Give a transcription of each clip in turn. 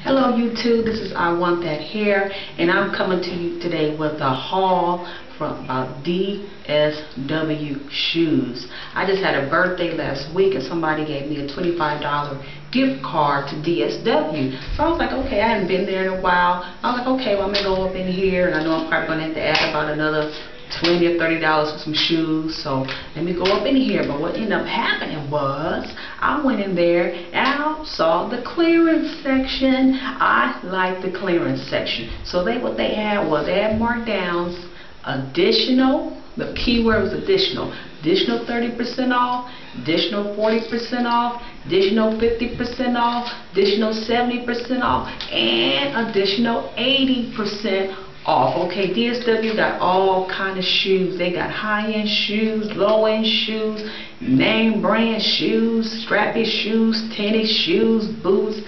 Hello YouTube, this is I Want That Hair and I'm coming to you today with a haul from about DSW shoes. I just had a birthday last week and somebody gave me a $25 gift card to DSW. So I was like, okay, I haven't been there in a while. I was like, okay, well I'm going to go up in here and I know I'm probably going to have to add about another 20 or 30 dollars for some shoes so let me go up in here. But what ended up happening was I went in there and I saw the clearance section. I like the clearance section. So they what they had was they had markdowns additional the keyword was additional. Additional 30% off additional 40% off additional 50% off additional 70% off and additional 80% off. Okay, DSW got all kind of shoes. They got high-end shoes, low-end shoes, name brand shoes, strappy shoes, tennis shoes, boots,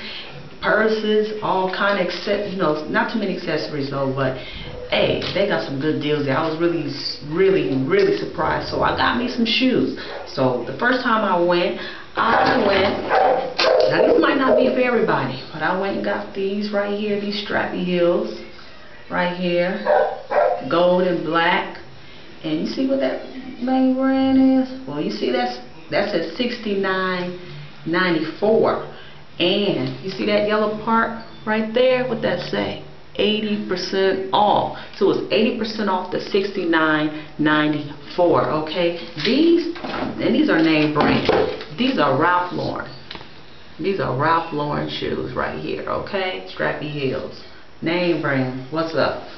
purses, all kind of except you know, not too many accessories though, but hey, they got some good deals there. I was really, really, really surprised. So I got me some shoes. So the first time I went, I went, now this might not be for everybody, but I went and got these right here, these strappy heels right here, gold and black. And you see what that main brand is? Well, you see that's that's at 69.94. And you see that yellow part right there? What that say? 80% off. So it's 80% off the 69.94. Okay, these and these are name brand. These are Ralph Lauren. These are Ralph Lauren shoes right here. Okay, strappy heels name brand. What's up?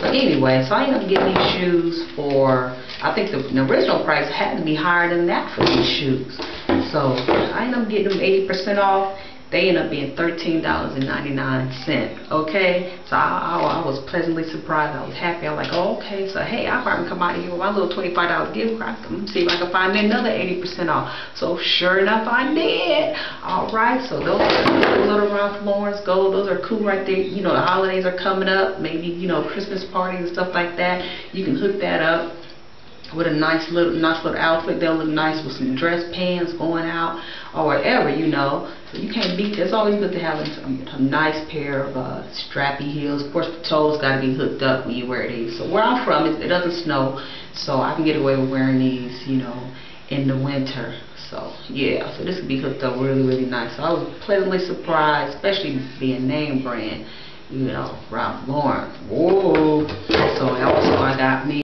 So anyway, so I ended up getting these shoes for, I think the, the, original price had to be higher than that for these shoes. So I ended up getting them 80% off they end up being $13.99. Okay? So I, I, I, was pleasantly surprised. I was happy. I was like, oh, okay. So, hey, I probably come out of here with my little $25 gift card. Let me see if I can find me another 80% off. So, sure enough, I did. All right. So, those are little Ralph Lauren's gold. Those are cool right there. You know, the holidays are coming up. Maybe, you know, Christmas parties and stuff like that. You can hook that up with a nice little nice little outfit. They'll look nice with some dress pants going out or whatever, you know. So you can't beat. It's always good to have a, a nice pair of uh, strappy heels. Of course, the toes got to be hooked up when you wear these. So where I'm from, it, it doesn't snow, so I can get away with wearing these, you know, in the winter. So yeah, so this could be hooked up really, really nice. So I was pleasantly surprised, especially being name brand, you know, Ralph Lauren. Whoa. So also I got me